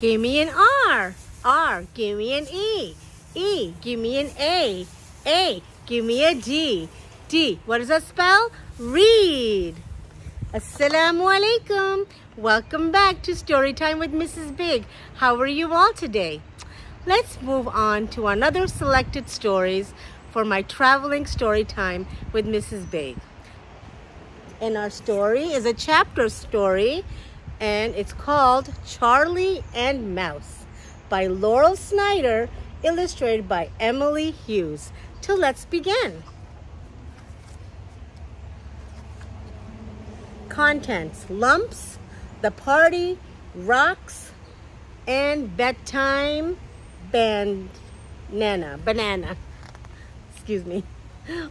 Give me an R. R. Give me an E. E. Give me an A. A. Give me a D. D. What does that spell? Read. Assalamu alaikum. Welcome back to Storytime with Mrs. Baig. How are you all today? Let's move on to another selected stories for my traveling story time with Mrs. Baig. And our story is a chapter story and it's called Charlie and Mouse by Laurel Snyder, illustrated by Emily Hughes. So let's begin. Contents Lumps, the party, rocks, and bedtime banana. Banana. Excuse me.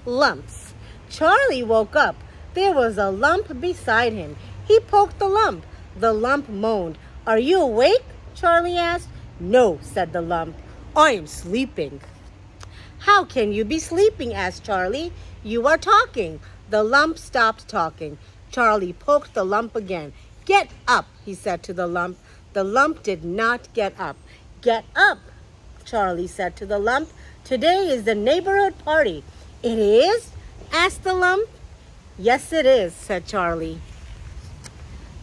Lumps. Charlie woke up. There was a lump beside him. He poked the lump. The lump moaned. Are you awake? Charlie asked. No, said the lump. I am sleeping. How can you be sleeping? asked Charlie. You are talking. The lump stopped talking. Charlie poked the lump again. Get up, he said to the lump. The lump did not get up. Get up, Charlie said to the lump. Today is the neighborhood party. It is? asked the lump. Yes, it is, said Charlie.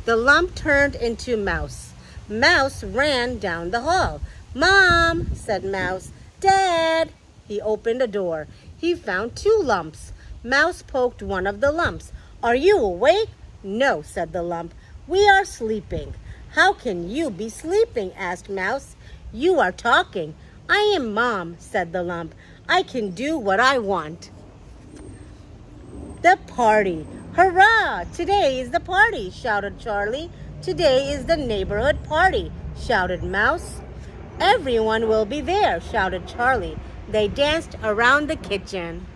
The lump turned into Mouse. Mouse ran down the hall. Mom, said Mouse. Dad. He opened a door. He found two lumps. Mouse poked one of the lumps. Are you awake? No, said the lump. We are sleeping. How can you be sleeping? asked Mouse. You are talking. I am Mom, said the lump. I can do what I want. The party. Hurrah! Today is the party, shouted Charlie. Today is the neighborhood party, shouted Mouse. Everyone will be there, shouted Charlie. They danced around the kitchen.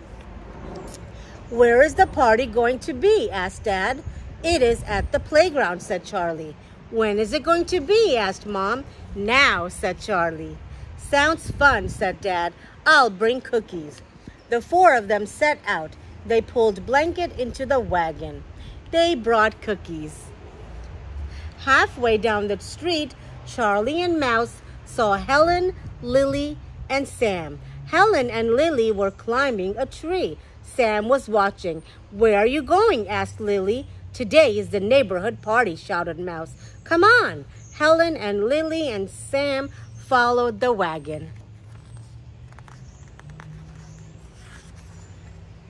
Where is the party going to be? asked Dad. It is at the playground, said Charlie. When is it going to be? asked Mom. Now, said Charlie. Sounds fun, said Dad. I'll bring cookies. The four of them set out. They pulled Blanket into the wagon. They brought cookies. Halfway down the street, Charlie and Mouse saw Helen, Lily, and Sam. Helen and Lily were climbing a tree. Sam was watching. Where are you going? asked Lily. Today is the neighborhood party, shouted Mouse. Come on. Helen and Lily and Sam followed the wagon.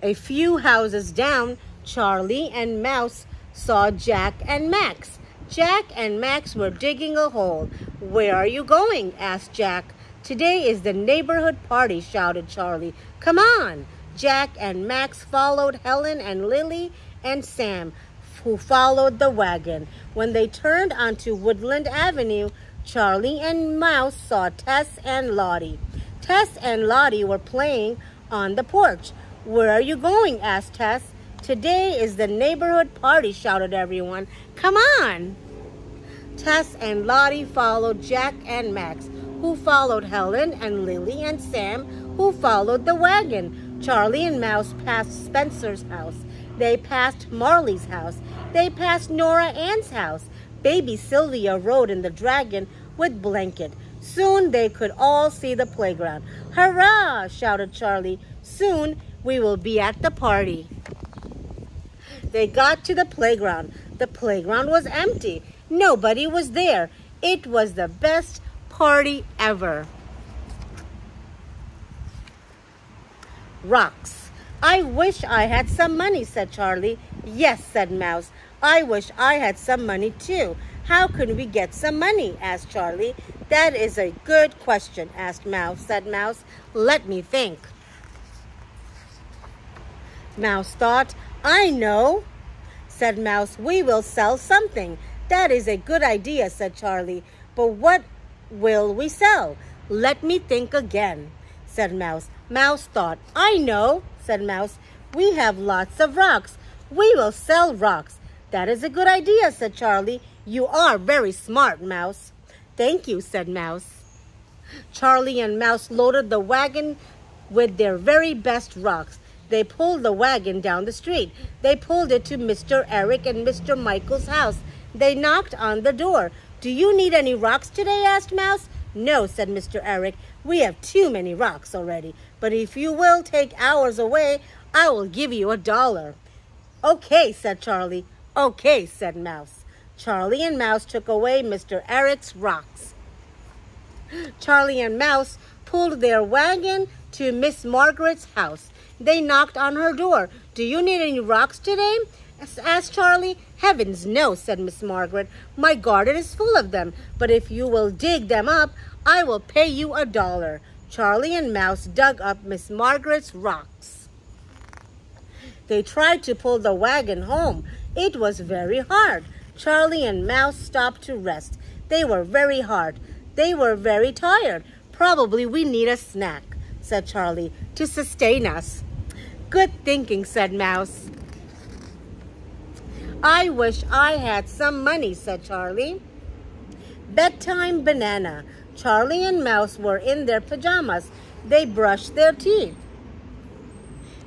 A few houses down, Charlie and Mouse saw Jack and Max. Jack and Max were digging a hole. Where are you going? asked Jack. Today is the neighborhood party, shouted Charlie. Come on! Jack and Max followed Helen and Lily and Sam, who followed the wagon. When they turned onto Woodland Avenue, Charlie and Mouse saw Tess and Lottie. Tess and Lottie were playing on the porch. Where are you going? asked Tess. Today is the neighborhood party, shouted everyone. Come on! Tess and Lottie followed Jack and Max, who followed Helen and Lily and Sam, who followed the wagon. Charlie and Mouse passed Spencer's house. They passed Marley's house. They passed Nora Ann's house. Baby Sylvia rode in the dragon with Blanket. Soon they could all see the playground. Hurrah! shouted Charlie. Soon we will be at the party. They got to the playground. The playground was empty. Nobody was there. It was the best party ever. Rocks. I wish I had some money, said Charlie. Yes, said Mouse. I wish I had some money too. How can we get some money? asked Charlie. That is a good question, asked Mouse, said Mouse. Let me think. Mouse thought, I know, said Mouse. We will sell something. That is a good idea, said Charlie. But what will we sell? Let me think again, said Mouse. Mouse thought, I know, said Mouse. We have lots of rocks. We will sell rocks. That is a good idea, said Charlie. You are very smart, Mouse. Thank you, said Mouse. Charlie and Mouse loaded the wagon with their very best rocks. They pulled the wagon down the street. They pulled it to Mr. Eric and Mr. Michael's house. They knocked on the door. Do you need any rocks today? asked Mouse. No, said Mr. Eric. We have too many rocks already. But if you will take ours away, I will give you a dollar. Okay, said Charlie. Okay, said Mouse. Charlie and Mouse took away Mr. Eric's rocks. Charlie and Mouse pulled their wagon to Miss Margaret's house. They knocked on her door. Do you need any rocks today? asked Charlie. Heavens, no, said Miss Margaret. My garden is full of them, but if you will dig them up, I will pay you a dollar. Charlie and Mouse dug up Miss Margaret's rocks. They tried to pull the wagon home. It was very hard. Charlie and Mouse stopped to rest. They were very hard. They were very tired. Probably we need a snack, said Charlie, to sustain us. Good thinking, said Mouse. I wish I had some money, said Charlie. Bedtime banana. Charlie and Mouse were in their pajamas. They brushed their teeth.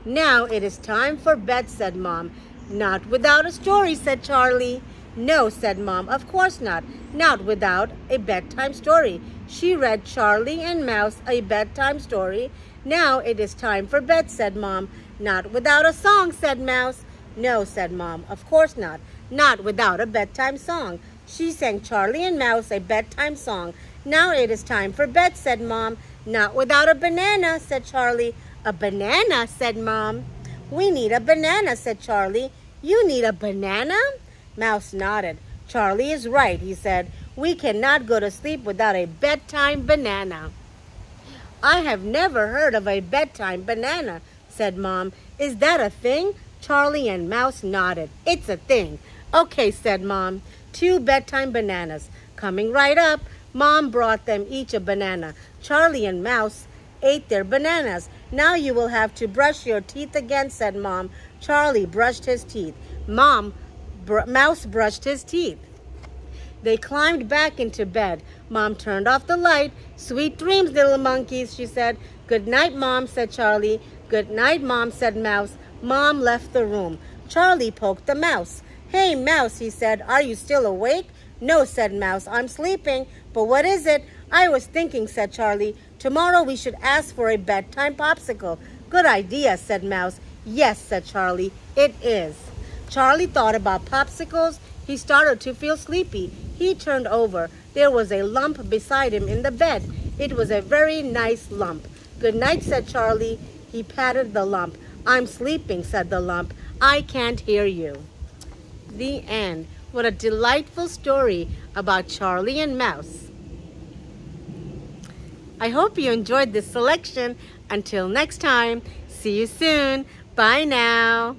Now it is time for bed, said Mom. Not without a story, said Charlie. No, said Mom, of course not. Not without a bedtime story. She read Charlie and Mouse a bedtime story. Now it is time for bed, said Mom. Not without a song, said Mouse. No, said Mom, of course not. Not without a bedtime song. She sang Charlie and Mouse a bedtime song. Now it is time for bed, said Mom. Not without a banana, said Charlie. A banana, said Mom. We need a banana, said Charlie. You need a banana? Mouse nodded. Charlie is right, he said. We cannot go to sleep without a bedtime banana. I have never heard of a bedtime banana, said Mom. Is that a thing? Charlie and Mouse nodded. It's a thing. Okay, said Mom. Two bedtime bananas. Coming right up, Mom brought them each a banana. Charlie and Mouse ate their bananas. Now you will have to brush your teeth again, said Mom. Charlie brushed his teeth. Mom, br Mouse brushed his teeth. They climbed back into bed. Mom turned off the light. Sweet dreams, little monkeys, she said. Good night, Mom, said Charlie. Good night, Mom, said Mouse. Mom left the room. Charlie poked the mouse. Hey, Mouse, he said, are you still awake? No, said Mouse, I'm sleeping. But what is it? I was thinking, said Charlie. Tomorrow we should ask for a bedtime popsicle. Good idea, said Mouse. Yes, said Charlie, it is. Charlie thought about popsicles. He started to feel sleepy. He turned over. There was a lump beside him in the bed. It was a very nice lump. Good night, said Charlie. He patted the lump. I'm sleeping, said the lump. I can't hear you. The end. What a delightful story about Charlie and Mouse. I hope you enjoyed this selection. Until next time, see you soon. Bye now.